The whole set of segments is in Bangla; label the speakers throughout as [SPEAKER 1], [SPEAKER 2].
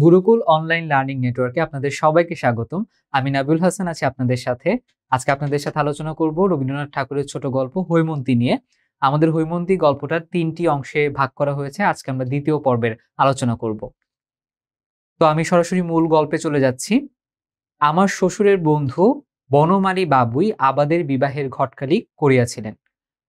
[SPEAKER 1] গুরুকুল অনলাইন লার্নিং নেটওয়ার্কে আপনাদের সবাইকে স্বাগতম। আমি নাবিউল হাসান আছি আপনাদের সাথে। আজকে আপনাদের সাথে আলোচনা করব রবীন্দ্রনাথ ঠাকুরের ছোট গল্প হৈমন্তী নিয়ে। আমাদের হৈমন্তী গল্পটা তিনটি অংশে ভাগ করা হয়েছে। আজকে আমরা দ্বিতীয় পর্বের আলোচনা করব। তো আমি সরাসরি মূল গল্পে চলে যাচ্ছি। আমার শ্বশুরের বন্ধু বনমালী বাবুই আবাদের বিবাহের ঘটকালি করিয়াছিলেন।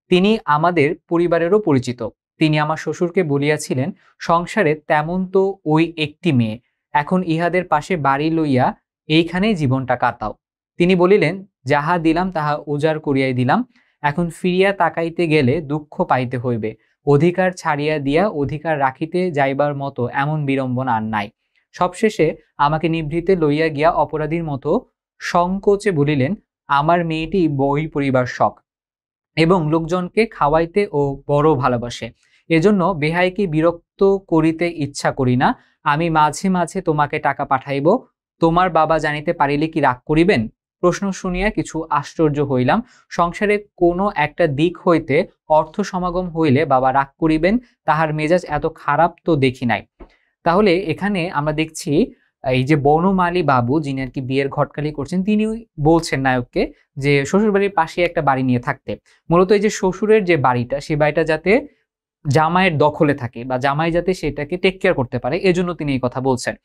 [SPEAKER 1] তিনি আমাদের পরিবারেরও পরিচিত। তিনি আমার শ্বশুরকে বলিয়াছিলেন, সংসারে তেমন তো ওই একটি মেয়ে। এখন ইহাদের পাশে বাড়ি লইয়া এইখানেই জীবনটা কাটাও। তিনি বলিলেন, যাহা দিলাম তাহা উজাড় করিয়াই দিলাম। এখন ফিরিয়া তাকাইতে গেলে দুঃখ পাইতে হইবে। অধিকার ছাড়িয়া দিয়া অধিকার রাখিতে যাইবার মতো এমন বিড়ম্বনা আর নাই। সবশেষে আমাকে নিভৃতে লইয়া গিয়া অপরাধীর মতো সংকোচে বলিলেন, আমার মেয়েটি বই পরিবার শখ এবং লোকজনকে খাওয়াইতে ও বড় ভালোবাসে। এজন্য বেহাইকে বিরক্ত করিতে ইচ্ছা করি না। আমি মাঝে মাঝে তোমাকে টাকা পাঠাইব। তোমার বাবা জানিতে পারিলে কি রাগ করিবেন? প্রশ্ন শুনিয়া কিছু আশ্চর্য হইলাম। সংসারে কোনো একটা দিক হইতে অর্থ সমাগম হইলে বাবা রাগ করিবেন, তাহার মেজাজ এত খারাপ তো দেখি নাই। তাহলে এখানে আমরা দেখছি, এই যে বনমালী বাবু, যিনি আর কি বিয়ের ঘটকালি করছেন, তিনি বলছেন নায়ককে যে, শ্বশুরবাড়ির পাশে একটা বাড়ি নিয়ে থাকতে। মূলত এই যে শ্বশুরের যে বাড়িটা সেই বাড়িটা যাতে জামাইয়ের দখলে থাকে বা জামাই যাতে সেটাকে টেক কেয়ার করতে পারে, এজন্য তিনি এই কথা বলছেন।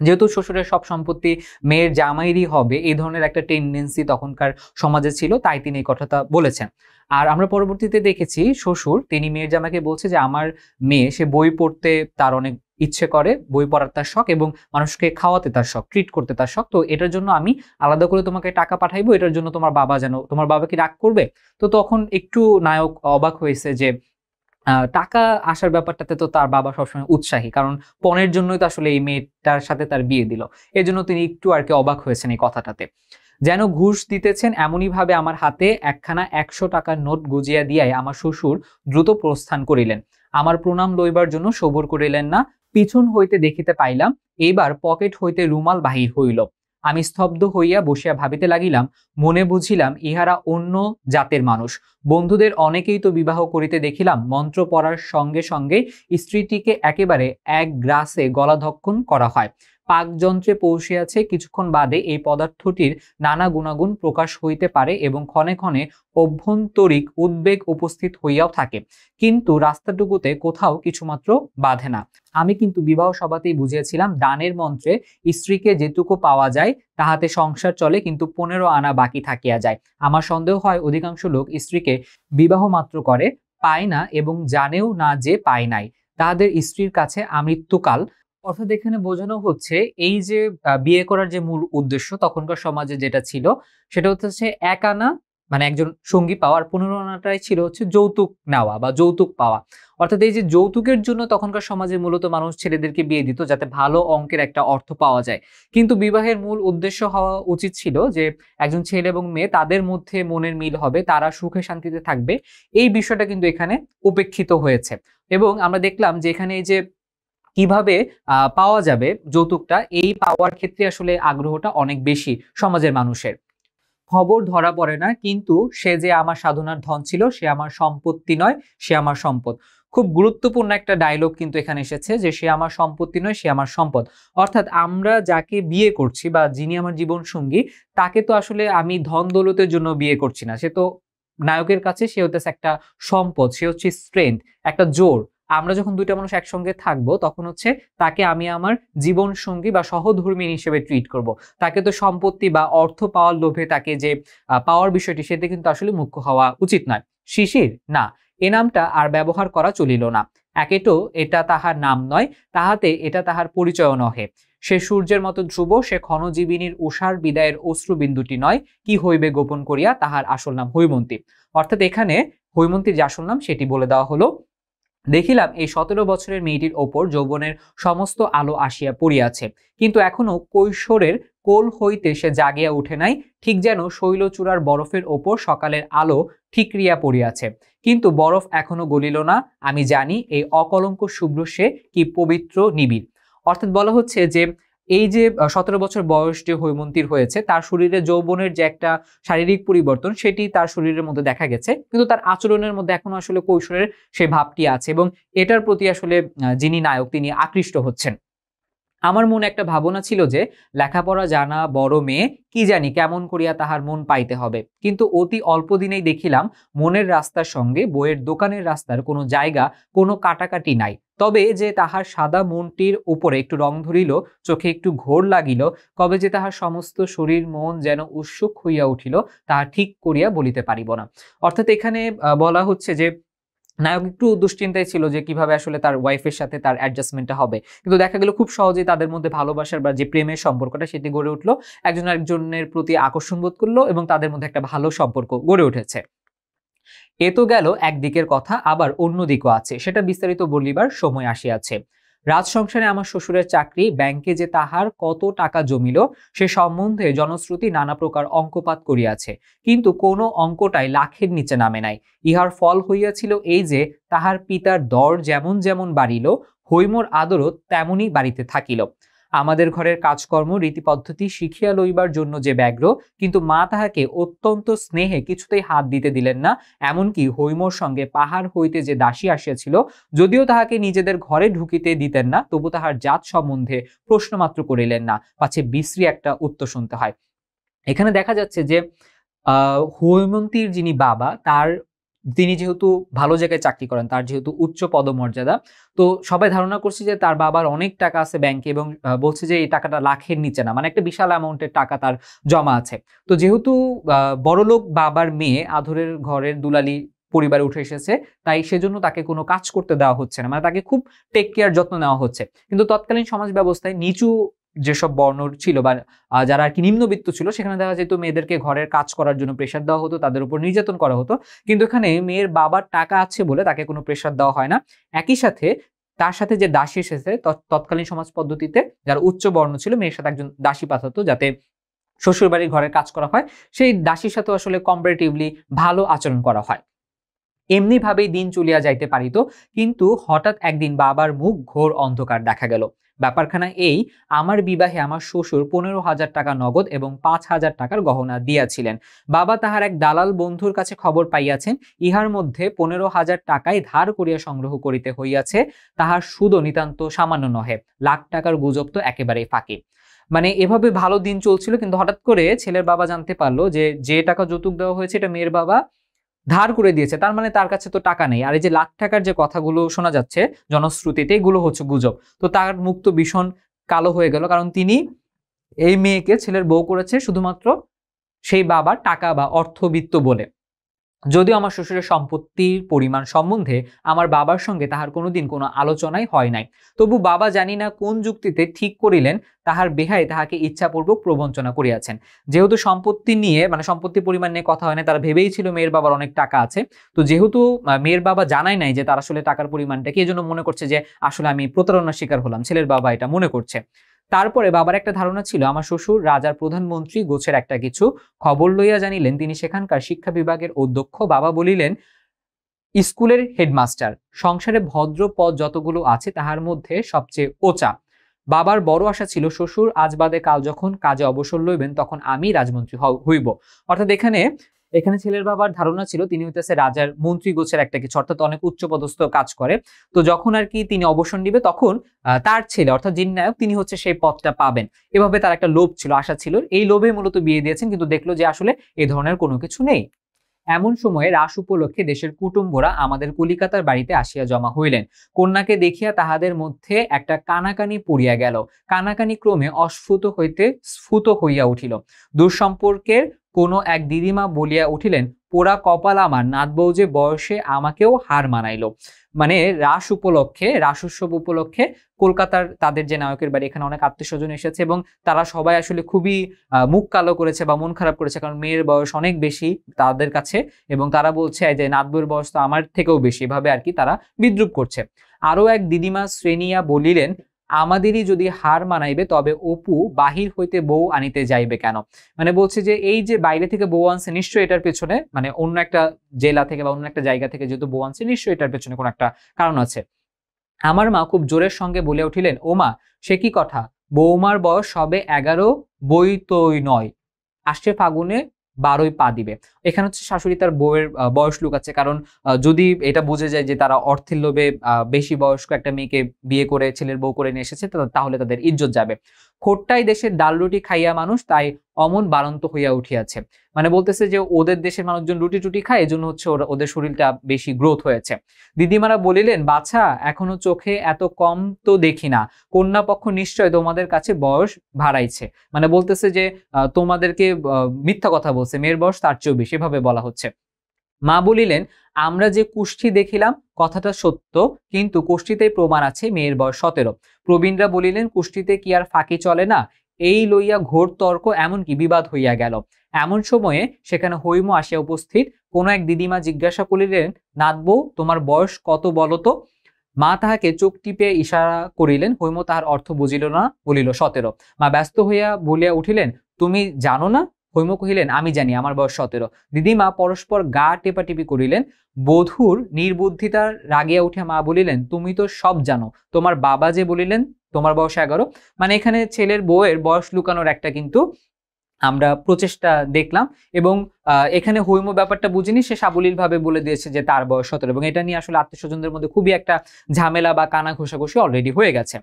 [SPEAKER 1] যেহেতু শ্বশুরের সব সম্পত্তি মেয়ের জামাইরই হবে, এই ধরনের একটা টেন্ডেন্সি তখনকার সমাজে ছিল, তাই তিনি এই কথাটা বলেছেন। আর আমরা পরবর্তীতে দেখেছি শ্বশুর, তিনি মেয়ের জামাইকে বলছে যে, আমার মেয়ে, সে বই পড়তে তার অনেক ইচ্ছে করে, বই পড়ার তার শখ এবং মানুষকে খাওয়াতে তার শখ ট্রিট করতে তার শখ। তো এটার জন্য আমি আলাদা করে তোমাকে টাকা পাঠাইবো, এটার জন্য তোমার বাবা যেন, তোমার বাবা কি রাগ করবে? তো তখন একটু নায়ক অবাক হয়েছে যে টাকা আসার ব্যাপারটাতে তো তার বাবা সবসময় উৎসাহী, কারণ পণের জন্যই তো আসলে এই মেয়েটার সাথে তার বিয়ে দিল। এই জন্য তিনি একটু আর কি অবাক হয়েছেন এই কথাটাতে। যেন ঘুষ দিতেছেন এমনই ভাবে আমার হাতে একখানা একশো টাকার নোট গুজিয়া দিয়াই আমার শ্বশুর দ্রুত প্রস্থান করিলেন। আমার প্রণাম লইবার জন্য সবর করিলেন না, পিছন হইতে দেখিতে পাইলাম, এইবার পকেট হইতে রুমাল বাহির হইল। আমি স্তব্ধ হইয়া বসিয়া ভাবিতে লাগিলাম, মনে বুঝিলাম ইহারা অন্য জাতের মানুষ। বন্ধুদের অনেকেই তো বিবাহ করিতে দেখিলাম, মন্ত্র পড়ার সঙ্গে সঙ্গে স্ত্রীটিকে একেবারে এক গ্রাসে গলাধক্ষণ করা হয়। পাকযন্ত্রে পৌঁছিয়াছে কিছুক্ষণ বাদে এই পদার্থটির নানা গুণাগুণ প্রকাশ হইতে পারে এবং ক্ষণে ক্ষণে অভ্যন্তরিক উদ্বেগ উপস্থিত হইয়াও থাকে। কিন্তু রাস্তাটুকুতে কোথাও কিছুমাত্র বাধে না। আমি কিন্তু বিবাহ সভাতেই বুঝিয়েছিলাম, দানের মন্ত্রে স্ত্রীকে যেটুকু পাওয়া যায় তাহাতে সংসার চলে, কিন্তু পনেরো আনা বাকি থাকিয়া যায়। আমার সন্দেহ হয় অধিকাংশ লোক স্ত্রীকে বিবাহ মাত্র করে, পায় না এবং জানেও না যে পায় নাই। তাহাদের স্ত্রীর কাছে আমৃত্যুকাল অর্থাৎ এখানে বোঝানো হচ্ছে এই যে বিয়ে করার যে মূল উদ্দেশ্য তখনকার সমাজে যেটা ছিল, সেটা হচ্ছে এক আনা মানে একজন সঙ্গী পাওয়ার পনেরো আনাটাই ছিল হচ্ছে যৌতুক নেওয়া বা যৌতুক পাওয়া। অর্থাৎ এই যে যৌতুকের জন্য তখনকার সমাজে মূলত মানুষ ছেলেদেরকে বিয়ে দিত যাতে ভালো অঙ্কের একটা অর্থ পাওয়া যায়। কিন্তু বিবাহের মূল উদ্দেশ্য হওয়া উচিত ছিল যে, একজন ছেলে এবং মেয়ে তাদের মধ্যে মনের মিল হবে, তারা সুখে শান্তিতে থাকবে। এই বিষয়টা কিন্তু এখানে উপেক্ষিত হয়েছে। এবং আমরা দেখলাম যে এখানে এই যে কীভাবে পাওয়া যাবে যৌতুকটা, এই পাওয়ার ক্ষেত্রে আসলে আগ্রহটা অনেক বেশি সমাজের মানুষের। খবর ধরা পড়ে না, কিন্তু সে যে আমার সাধনার ধন ছিল, সে আমার সম্পত্তি নয়, সে আমার সম্পদ। খুব গুরুত্বপূর্ণ একটা ডায়লগ কিন্তু এখানে এসেছে যে, সে আমার সম্পত্তি নয়, সে আমার সম্পদ। অর্থাৎ আমরা যাকে বিয়ে করছি বা যিনি আমার জীবন সঙ্গী তাকে তো আসলে আমি ধন দৌলতের জন্য বিয়ে করছি না। সে তো নায়কের কাছে, সে হচ্ছে একটা সম্পদ, সে হচ্ছে স্ট্রেংথ একটা জোর। আমরা যখন দুইটা মানুষ একসঙ্গে থাকব, তখন হচ্ছে তাকে আমি আমার জীবন সঙ্গী বা সহধর্মী হিসেবে ট্রিট করব। তাকে তো সম্পত্তি বা অর্থ পাওয়ার লোভে তাকে যে পাওয়ার বিষয়টি সেটা কিন্তু আসলে মুখ্য হওয়া উচিত নয়। শিশির, না, এ নামটা আর ব্যবহার করা চলিল না। একেটো এটা তাহার নাম নয়, তাহাতে এটা তাহার পরিচয় নহে। সে সূর্যের মতো ধ্রুব, সে ক্ষণজীবিনীর উষার বিদায়ের অশ্রুবিন্দুটি নয়, কি হইবে গোপন করিয়া তাহার আসল নাম হৈমন্তী। অর্থাৎ এখানে হৈমন্তীর যে আসল নাম, সেটি বলে দেওয়া হলো দেখিলাম এই সতেরো বছরের মেয়েটির ওপর যৌবনের সমস্ত আলো আসিয়া পড়িয়াছে। কিন্তু এখনও কৈশোরের কোল হইতে সে জাগিয়া উঠে নাই, ঠিক যেন শৈলচূড়ার বরফের ওপর সকালের আলো ঠিকরিয়া পড়িয়াছে। কিন্তু বরফ এখনও গলিল না, আমি জানি এই অকলঙ্ক শুভ্র সে কি পবিত্র নিবিড়। অর্থাৎ বলা হচ্ছে যে এই যে সতেরো বছর বয়স যে হৈমন্তীর হয়েছে, তার শরীরে যৌবনের যে একটা শারীরিক পরিবর্তন, সেটি তার শরীরের মধ্যে দেখা গেছে। কিন্তু তার আচরণের মধ্যে এখনও আসলে কৈশোরের সে ভাবটি আছে এবং এটার প্রতি আসলে যিনি নায়ক, তিনি আকৃষ্ট হচ্ছেন। আমার মনে একটা ভাবনা ছিল যে, লেখাপড়া জানা বড় মেয়ে কি জানি কেমন করিয়া তাহার মন পাইতে হবে। কিন্তু অতি অল্প দিনেই দেখিলাম মনের রাস্তার সঙ্গে বইয়ের দোকানের রাস্তার কোনো জায়গা কোনো কাটাকাটি নাই। তবে যে তাহার সাদা মনটির উপরে একটু রং ধরিল, চোখে একটু ঘোর লাগিল, কবে যে তাহার সমস্ত শরীর মন যেন উৎসুক হইয়া উঠিল, তাহা ঠিক করিয়া বলিতে পারিব না। অর্থাৎ এখানে বলা হচ্ছে যে নায়ক একটু দুশ্চিন্তায় ছিল যে কীভাবে আসলে তার ওয়াইফের সাথে তার অ্যাডজাস্টমেন্টটা হবে। কিন্তু দেখা গেল খুব সহজেই তাদের মধ্যে ভালোবাসার বা যে প্রেমের সম্পর্কটা সেটি গড়ে উঠল। একজন আরেকজনের প্রতি আকর্ষণ বোধ করল এবং তাদের মধ্যে একটা ভালো সম্পর্ক গড়ে উঠেছে। এ তো গেল একদিকের কথা, আবার অন্য দিকও আছে। সেটা বিস্তারিত বলিবার সময় আসিয়াছে। রাজ সংসারে আমার শ্বশুরের চাকরি, ব্যাংকে যে তাহার কত টাকা জমিল, সে সম্বন্ধে জনশ্রুতি নানা প্রকার অঙ্কপাত করিয়াছে। কিন্তু কোনো অঙ্কটাই লাখের নিচে নামে নাই। ইহার ফল হইয়াছিল এই যে, তাহার পিতার দর যেমন যেমন বাড়িল, হৈমর আদরও তেমনই বাড়িতে থাকিল। আমাদের ঘরের কাজকর্ম, রীতিপদ্ধতি শিখিয়া লইবার জন্য যে ব্যগ্র, কিন্তু মা তাহাকে অত্যন্ত স্নেহে কিছুতেই হাত দিতে দিলেন না, এমনকি হৈমর সঙ্গে পাহাড় হইতে যে দাসী আসিয়াছিল, যদিও তাহাকে নিজেদের ঘরে ঢুকিতে দিতেন না, তবু তাহার জাত সম্বন্ধে প্রশ্নমাত্র করিলেন না। পাছে বিশ্রী একটা উত্তর শুনতে হয়। এখানে দেখা যাচ্ছে যে, আহ, হৈমন্তীর যিনি বাবা, তার তিনি যেহেতু ভালো জায়গায় চাকরি করেন, তার যেহেতু উচ্চ পদমর্যাদা, তো সবাই ধারণা করছে যে তার বাবার অনেক টাকা আছে ব্যাংকে এবং বলছে যে এই টাকাটা লাখের নিচে না মানে একটা বিশাল অ্যামাউন্টের টাকা তার জমা আছে। তো যেহেতু বড়লোক বাবার মেয়ে আধরের ঘরের দুলালি পরিবারে উঠে এসেছে, তাই সেজন্য তাকে কোনো কাজ করতে দেওয়া হচ্ছে না মানে তাকে খুব টেক কেয়ার যত্ন নেওয়া হচ্ছে। কিন্তু তৎকালীন সমাজ ব্যবস্থায় নিচু যেসব বর্ণ ছিল বা যারা আর কি নিম্নবিত্ত ছিল, সেখানে দেখা যেত মেয়েদেরকে ঘরের কাজ করার জন্য প্রেশার দেওয়া হতো, তাদের উপর নির্যাতন করা হতো। কিন্তু এখানে মেয়ের বাবার টাকা আছে বলে তাকে কোনো প্রেশার দেওয়া হয় না। একই সাথে তার সাথে যে দাসী এসেছে তৎকালীন সমাজ পদ্ধতিতে যারা উচ্চ বর্ণ ছিল, মেয়ের সাথে একজন দাসী পাঠাতো যাতে শ্বশুরবাড়ির ঘরের কাজ করা হয়। সেই দাসীর সাথে আসলে কম্পারেটিভলি ভালো আচরণ করা হয়। এমনিভাবেই দিন চলিয়া যাইতে পারিত, কিন্তু হঠাৎ একদিন বাবার মুখ ঘোর অন্ধকার দেখা গেল। ব্যাপারখানা এই, আমার বিবাহে আমার শ্বশুর পনেরো হাজার টাকা নগদ এবং পাঁচ হাজার টাকার গহনা দিয়াছিলেন। বাবা তাহার এক দালাল বন্ধুর কাছে খবর পাইয়াছেন, ইহার মধ্যে পনেরো হাজার টাকায় ধার করিয়া সংগ্রহ করিতে হইয়াছে, তাহার সুদও নিতান্ত সামান্য নহে, লাখ টাকার গুজব তো একেবারেই ফাঁকি। মানে এভাবে ভালো দিন চলছিল, কিন্তু হঠাৎ করে ছেলের বাবা জানতে পারল যে যে টাকা যৌতুক দেওয়া হয়েছে এটা মেয়ের বাবা ধার করে দিয়েছে। তার মানে তার কাছে তো টাকা নেই। আর এই যে লাখ টাকার যে কথাগুলো শোনা যাচ্ছে জনশ্রুতিতে, এগুলো হচ্ছে গুজব। তো তার মুখ তো ভীষণ কালো হয়ে গেল। কারণ তিনি এই মেয়েকে, ছেলের বউ করেছে শুধুমাত্র সেই বাবার টাকা বা অর্থবিত্ত বলে। যদিও আমার শ্বশুরের সম্পত্তির পরিমাণ সম্বন্ধে আমার বাবার সঙ্গে তাহার কোনোদিন কোনো আলোচনাই হয় নাই। তবু বাবা জানি না কোন যুক্তিতে ঠিক করিলেন, তাহার বেহাই তাহাকে ইচ্ছাপূর্বক প্রবঞ্চনা করিয়াছেন। যেহেতু সম্পত্তি নিয়ে মানে সম্পত্তির পরিমাণ নিয়ে কথা হয় না তারা ভেবেই ছিল মেয়ের বাবার অনেক টাকা আছে। তো যেহেতু মেয়ের বাবা জানাই নাই যে তার আসলে টাকার পরিমাণটা, কি জন্য মনে করছে যে আসলে আমি প্রতারণার শিকার হলাম, ছেলের বাবা এটা মনে করছে। তারপরে বাবার একটা ধারণা ছিল, আমার শ্বশুর রাজার প্রধানমন্ত্রী গোছের একটা কিছু খবর লইয়া জানিলেন, তিনি সেখানকার শিক্ষা বিভাগের অধ্যক্ষ। বাবা বলিলেন, স্কুলের হেডমাস্টার, সংসারে ভদ্র পদ যতগুলো আছে তাহার মধ্যে সবচেয়ে ওচা। বাবার বড় আশা ছিল, শ্বশুর আজ বাদে কাল যখন কাজে অবসর লইবেন তখন আমি রাজমন্ত্রী হইব। অর্থাৎ এখানে এখানে ছেলের বাবার ধারণা ছিল তিনি হইতেছে রাজার মন্ত্রী গোছের একটা কিছু, অর্থাৎ অনেক উচ্চ পদস্থ কাজ করে। তো যখন আর কি তিনি অবসর নিবে, তখন তার ছেলে, অর্থাৎ জিন নায়ক, তিনি হচ্ছে সেই পদটা পাবেন। এভাবে তার একটা লোভ ছিল, আশা ছিল। এই লোভে মূলত বিয়ে দিয়েছেন, কিন্তু দেখল যে আসলে এ ধরনের কোনো কিছু নেই। এমন সময়ে রাস উপলক্ষে দেশের কুটুম্বরা আমাদের কলিকাতার বাড়িতে আসিয়া জমা হইলেন। কন্যাকে দেখিয়া তাহাদের মধ্যে একটা কানাকানি পড়িয়া গেল। কানাকানি ক্রমে অস্ফুত হইতে স্ফুত হইয়া উঠিল। দুঃসম্পর্কের কোনো এক দিদিমা বলিয়া উঠিলেন পোড়া কপাল আমার নাতবউ যে বয়সে আমাকেও হার মানাইল। মানে রাস উপলক্ষে, রাস উৎসব উপলক্ষে কলকাতার তাদের যে নায়কের বাড়ি, এখানে অনেক আত্মীয় স্বজন এসেছে এবং তারা সবাই আসলে খুবই মুখ কালো করেছে বা মন খারাপ করেছে কারণ মেয়ের বয়স অনেক বেশি তাদের কাছে এবং তারা বলছে যে নাতবউয়ের বয়স তো আমার থেকেও বেশি। এভাবে আর কি তারা বিদ্রুপ করছে। আরও এক দিদিমা শ্রেণিয়া বলিলেন আমাদেরই যদি হার মানাইবে, তবে অপু বাহির হইতে বউ আনিতে যাইবে কেন? মানে বলছে যে, এই যে বাইরে থেকে বউ আনছে, নিশ্চয়ই এটার পেছনে মানে অন্য একটা জেলা থেকে বা অন্য একটা জায়গা থেকে যেহেতু বউ আনছে, নিশ্চয়ই এটার পেছনে কোনো একটা কারণ আছে। আমার মা খুব জোরের সঙ্গে বলে উঠিলেন, ও মা, সে কি কথা? বৌমার বয়স সবে এগারো বই তৈ নয়। আসছে ফাগুনে বারোই পা দিবে। এখানে হচ্ছে শাশুড়ি তার বউয়ের বয়স লুকাচ্ছে। কারণ যদি এটা বুঝে যায় যে তারা অর্থের লোভে বেশি বয়স্ক একটা মেয়েকে বিয়ে করে, ছেলের বউ করে নিয়ে এসেছে তাহলে তাদের ইজ্জত যাবে। খোট্টাই দেশের ডাল রুটি খাইয়া মানুষ তাই অমন বারন্ত হইয়া উঠিয়াছে। মানে বলতেছে যে ওদের দেশের মানুষজন রুটি টুটি খায়, এজন্য হচ্ছে ওরা- ওদের শরীরটা বেশি গ্রোথ হয়েছে। দিদিমারা বলিলেন, বাছা, এখনও চোখে এত কম তো দেখি না। কন্যা পক্ষ নিশ্চয় তোমাদের কাছে বয়স ভাড়াইছে মানে বলতেছে যে তোমাদেরকে মিথ্যা কথা বলছে। মেয়ের বয়স তার চেয়েও বেশি। ভাবে বলা হচ্ছে। মা বলিলেন, আমরা যে কুষ্ঠি দেখিলাম, কথাটা সত্য, কিন্তু কুষ্ঠিতেই প্রমাণ আছে মেয়ের বয়স সতেরো। প্রবীণরা বলিলেন, কুষ্ঠিতে কি আর ফাঁকি চলে না? এই লইয়া ঘোর তর্ক এমনকি বিবাদ হইয়া গেল। এমন সময়ে সেখানে হৈম আসিয়া উপস্থিত। কোনো এক দিদিমা জিজ্ঞাসা করিলেন নাতবউ তোমার বয়স কত বলো তো? মা তাহাকে চোখ টিপে ইশারা করিলেন, হৈম তাহার অর্থ বুঝিল না, বলিল, সতেরো। মা ব্যস্ত হইয়া বলিয়া উঠিলেন, তুমি জানো না হৈম কহিলেন, আমি জানি, আমার বয়স সতেরো। দিদিমা পরস্পর গা টেপাটিপি করিলেন। বধূর নির্বুদ্ধিতার রাগিয়া উঠিয়া মা বলিলেন, তুমি তো সব জানো, তোমার বাবা যে বলিলেন, তোমার বয়স এগারো। মানে এখানে ছেলের বউয়ের বয়স লুকানোর একটা কিন্তু আমরা প্রচেষ্টা দেখলাম এবং এখানে হৈম ব্যাপারটা বুঝিনি, সে সাবলীল ভাবে বলে দিয়েছে যে তার বয়স সতেরো এবং এটা নিয়ে আসলে আত্মীয় স্বজনদের মধ্যে খুবই একটা ঝামেলা বা কানা ঘষাঘষি অলরেডি হয়ে গেছে।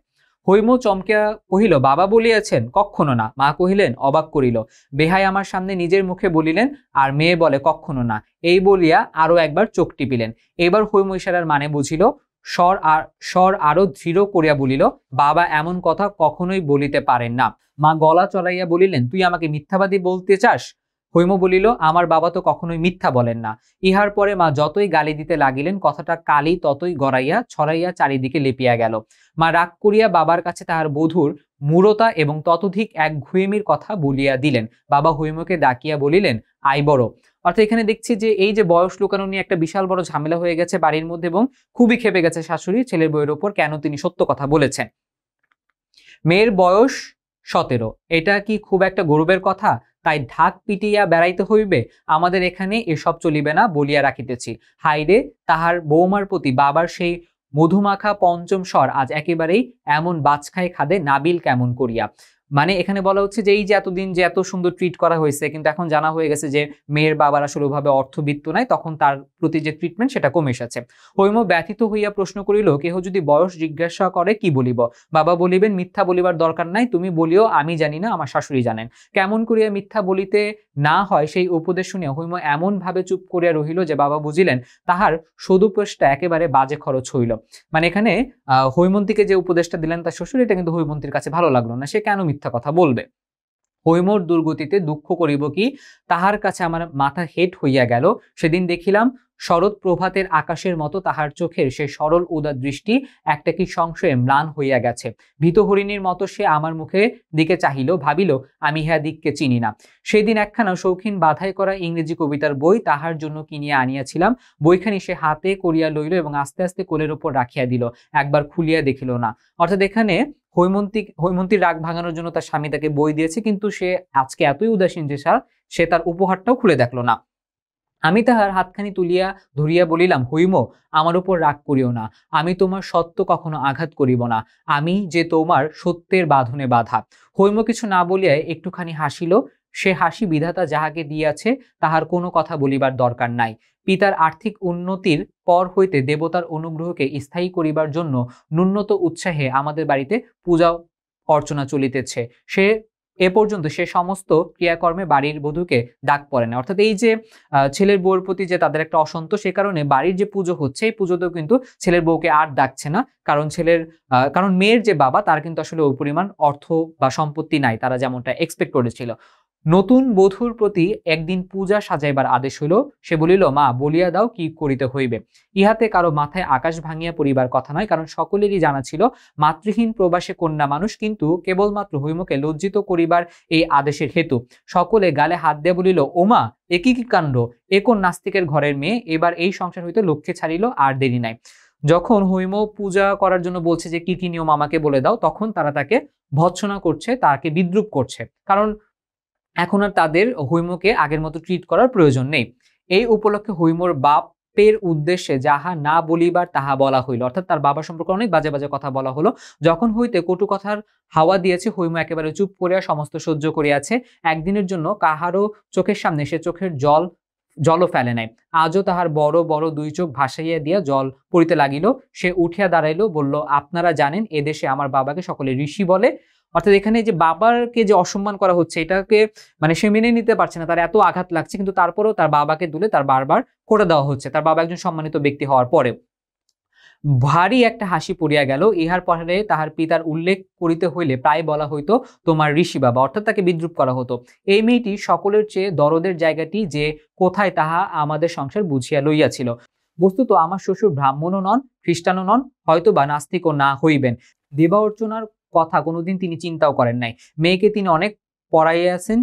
[SPEAKER 1] হৈম চমকিয়া কহিল, বাবা বলিয়াছেন কখনো না। মা কহিলেন, অবাক করিল। বেহাই আমার সামনে নিজের মুখে বলিলেন, আর মেয়ে বলে কখনো না। এই বলিয়া আরও একবার চোখ টিপিলেন। এবার হৈম ইশারার মানে বুঝিল, স্বর আর, স্বর আরও দৃঢ় করিয়া বলিল, বাবা এমন কথা কখনোই বলিতে পারেন না। মা গলা চলাইয়া বলিলেন, তুই আমাকে মিথ্যাবাদী বলতে চাস? হৈম বলিল, আমার বাবা তো কখনোই মিথ্যা বলেন না। ইহার পরে মা যতই গালি দিতে লাগিলেন, কথাটা কালি ততই গড়াইয়া, ছড়াইয়া চারিদিকে লেপিয়া গেল। মা রাগ করিয়া বাবার কাছে তাহার বধূর মূরতা এবং ততোধিক এক ঘুয়েমির কথা বলিয়া দিলেন। বাবা হৈমকে ডাকিয়া বলিলেন, আই বড়। অর্থাৎ এখানে দেখছি যে এই যে বয়স লুকানো নিয়ে একটা বিশাল বড় ঝামেলা হয়ে গেছে বাড়ির মধ্যে এবং খুবই খেপে গেছে শাশুড়ি, ছেলের বইয়ের ওপর, কেন তিনি সত্য কথা বলেছেন। মেয়ের বয়স সতেরো। এটা কি খুব একটা গৌরবের কথা? তাই ঢাক পিটিয়া বেড়াইতে হইবে, আমাদের এখানে এসব চলিবে না বলিয়া রাখিতেছি। হাইরে তাহার বৌমার প্রতি বাবার সেই মধুমাখা পঞ্চম স্বর আজ একেবারেই এমন বাজখাই খাদে নাবিল কেমন করিয়া। মানে এখানে বলা হচ্ছে যে এই যে এতদিন যে এত সুন্দর ট্রিট করা হয়েছে কিন্তু এখন জানা হয়ে গেছে যে মেয়ের বাবার আসলে ওভাবে অর্থবিত্ত নাই তখন তার প্রতি যে ট্রিটমেন্ট সেটা কমে এসেছে। হৈম ব্যথিত হইয়া প্রশ্ন করিল কেহ যদি বয়স জিজ্ঞাসা করে কি বলিব? বাবা বলিবেন মিথ্যা বলিবার দরকার নাই তুমি বলিও আমি জানি না আমার শাশুড়ি জানেন। কেমন করিয়া মিথ্যা বলিতে না হয় সেই উপদেশ শুনিয়া হৈম এমন ভাবে চুপ করিয়া রহিল যে বাবা বুঝিলেন তাহার সদুপদেশটা একেবারে বাজে খরচ হইল। মানে এখানে আহ, হৈমন্তীকে যে উপদেশটা দিলেন তার শ্বশুর এটা কিন্তু হৈমন্তীর কাছে ভালো লাগল না। সে কেন মিথ্যা কথা বলবে। হৈমর দুর্গতিতে দুঃখ করিব কি? তাহার কাছে আমার মাথা হেট হইয়া গেল। সেদিন দেখিলাম শরৎ প্রভাতের আকাশের মতো তাহার চোখের সে সরল উদার দৃষ্টি একটা কি সংশয়ে ম্লান হইয়া গেছে। ভীত হরিণীর মতো সে আমার মুখে দিকে চাহিল, ভাবিল, আমি ইহা দিককে চিনি না। সেদিন একখানা শৌখিন বাধাই করা ইংরেজি কবিতার বই তাহার জন্য কিনিয়া আনিয়াছিলাম। বইখানি সে হাতে করিয়া লইল এবং আস্তে আস্তে কোলের উপর রাখিয়া দিল। একবার খুলিয়া দেখিল না। অর্থাৎ এখানে হৈমন্তী, হৈমন্তীর রাগ ভাঙানোর জন্য তার স্বামী তাকে বই দিয়েছে, কিন্তু সে আজকে এতই উদাসীন যে সার সে তার উপহারটাও খুলে দেখল না। আমি তাহার হাতখানি তুলিয়া ধরিয়া বলিলাম, হৈম, আমার উপর রাগ করিও না। আমি তোমার সত্য কখনো আঘাত করিব না। আমি যে তোমার সত্যের বাঁধনে বাধা। হৈম কিছু না বলিয়া একটুখানি হাসিল সে হাসি বিধাতা যাহাকে দিয়াছে, তাহার কোনো কথা বলিবার দরকার নাই। পিতার আর্থিক উন্নতির পর হইতে দেবতার অনুগ্রহকে স্থায়ী করিবার জন্য ন্যূনত উৎসাহে আমাদের বাড়িতে পূজা অর্চনা চলিতেছে। সে, এ পর্যন্ত সে সমস্ত ক্রিয়াকর্মে বাড়ির বধূকে ডাক পড়ে না। অর্থাৎ এই যে ছেলের বউর প্রতি যে তাদের একটা অসন্তোষ, সে কারণে বাড়ির যে পুজো হচ্ছে, এই পুজোতেও কিন্তু ছেলের বউকে আর ডাকছে না। কারণ ছেলের কারণ মেয়ের যে বাবা, তার কিন্তু আসলে ওই পরিমাণ অর্থ বা সম্পত্তি নাই, তারা যেমনটা এক্সপেক্ট করেছিল। নতুন বধূর প্রতি একদিন পূজা সাজাইবার আদেশ হইল। সে বলিল, মা, বলিয়া দাও কি করিতে হইবে। ইহাতে কারও মাথায় আকাশ ভাঙিয়া পড়িবার কথা নয়, কারণ সকলেরই জানা ছিল, মাতৃহীন প্রবাসে কন্যা মানুষ কিন্তু কেবলমাত্র হৈমকে লজ্জিত করিবার এই আদেশের হেতু। সকলে গালে হাত দিয়ে বলিল ওমা এ কি কাণ্ড? এ কোন নাস্তিকের ঘরের মেয়ে? এবার এই সংসার হইতে লক্ষ্যে ছাড়িল আর দেরি নাই। যখন হৈম পূজা করার জন্য বলছে যে, কি কি নিয়ম আমাকে বলে দাও, তখন তারা তাকে ভৎসনা করছে, তাকে বিদ্রুপ করছে। কারণ এখন আর তাদের হৈমকে আগের মতো ট্রিট করার প্রয়োজন নেই। এই উপলক্ষে হৈমর বাপ বাপের উদ্দেশ্যে যাহা না বলিবার, তাহা বলা হইল। অর্থাৎ তার বাবা সম্পর্কে অনেক বাজে বাজে কথা বলা হলো। যখন হইতে কটু কথার হাওয়া দিয়েছে, হৈম একেবারে চুপ করিয়া সমস্ত সহ্য করিয়াছে। একদিনের জন্য কাহারও চোখের সামনে সে চোখের জল, জলও ফেলে নাই। আজও তাহার বড় বড় দুই চোখ ভাসাইয়া দিয়া জল পড়িতে লাগিল। সে উঠিয়া দাঁড়াইলো, বলল, আপনারা জানেন এদেশে আমার বাবাকে সকলে ঋষি বলে। অর্থাৎ এখানে যে বাবাকে যে অসম্মান করা হচ্ছে, এটাকে মানে সে মেনে নিতে পারছে না, তার এত আঘাত লাগছে। কিন্তু তারপরেও তার বাবাকে তুলে তার বারবার করে দেওয়া হচ্ছে। তার বাবা একজন সম্মানিত ব্যক্তি হওয়ার পরেও। ভারী একটা হাসি পড়িয়া গেল। ইহার পরে তাহার পিতার উল্লেখ করিতে হইলে প্রায় বলা হইতো, তোমার ঋষি বাবা। অর্থাৎ তাকে বিদ্রুপ করা হতো। এই মেয়েটি সকলের চেয়ে দরদের জায়গাটি যে কোথায় তাহা আমাদের সংসার বুঝিয়া লইয়াছিল। বস্তুত আমার শ্বশুর ব্রাহ্মণও নন, খ্রিস্টানও নন হয়তো বা নাস্তিকও না হইবেন। দেবা অর্চনার কথা কোনোদিন তিনি চিন্তাও করেন নাই। মেয়েকে তিনি অনেক পড়াইয়াছেন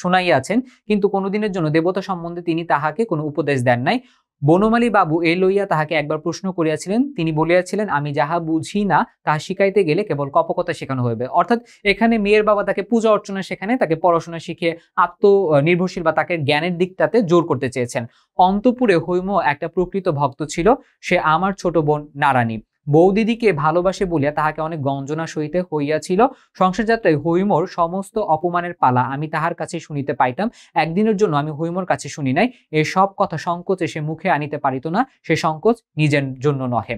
[SPEAKER 1] শুনাইয়াছেন কিন্তু কোনোদিনের জন্য দেবতা সম্বন্ধে তিনি তাহাকে কোনো উপদেশ দেন নাই। বনমালী বাবু এ লইয়া তাহাকে একবার প্রশ্ন করিয়াছিলেন, তিনি বলিয়াছিলেন, আমি যাহা বুঝি না, তাহা শিখাইতে গেলে কেবল কপকতা শেখানো হইবে। অর্থাৎ এখানে মেয়ের বাবা তাকে পূজা অর্চনা শেখানে, তাকে পড়াশোনা শিখিয়ে আত্মনির্ভরশীল বা তাকে জ্ঞানের দিকটাতে জোর করতে চেয়েছেন। অন্তপুরে হৈম একটা প্রকৃত ভক্ত ছিল, সে আমার ছোট বোন নারানী বৌদিদিকে ভালোবাসে বলিয়া তাহাকে অনেক গঞ্জনা সহিতে হইয়াছিল। সংসার যাত্রায় হৈমর সমস্ত অপমানের পালা আমি তাহার কাছে শুনিতে পাইতাম। একদিনের জন্য আমি হৈমর কাছে শুনি নাই। এ সব কথা সংকোচে সে মুখে আনিতে পারিত না। সে সংকোচ নিজের জন্য নহে।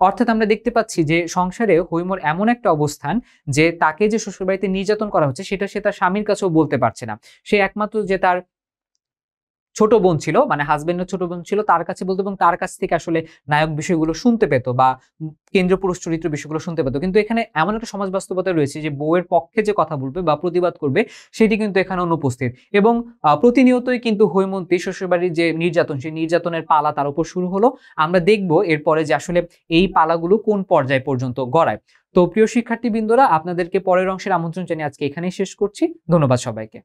[SPEAKER 1] অর্থাৎ আমরা দেখতে পাচ্ছি যে সংসারে হৈমর এমন একটা অবস্থান যে তাকে যে শ্বশুরবাড়িতে নির্যাতন করা হচ্ছে, সেটা সে তার স্বামীর কাছেও বলতে পারছে না। সে একমাত্র যে তার ছোট বোন ছিল মানে হাজবেন্ডের ছোট বোন ছিল, তার কাছে বলতো এবং তার কাছ থেকে আসলে নায়ক বিষয়গুলো শুনতে পেত বা কেন্দ্র পুরুষ চরিত্র বিষয়গুলো শুনতে পেত। কিন্তু এখানে এমন একটা সমাজ বাস্তবতা রয়েছে যে বউয়ের পক্ষে যে কথা বলবে বা প্রতিবাদ করবে, সেটি কিন্তু এখানে অনুপস্থিত। এবং প্রতিনিয়তই কিন্তু হৈমন্তী শ্বশুরবাড়ির যে নির্যাতন, সেই নির্যাতনের পালা তার উপর শুরু হলো। আমরা দেখব এরপরে যে আসলে এই পালাগুলো কোন পর্যায় পর্যন্ত গড়ায়। তো প্রিয় শিক্ষার্থীবৃন্দরা, আপনাদেরকে পরের অংশের আমন্ত্রণ জানিয়ে আজকে এখানেই শেষ করছি। ধন্যবাদ সবাইকে।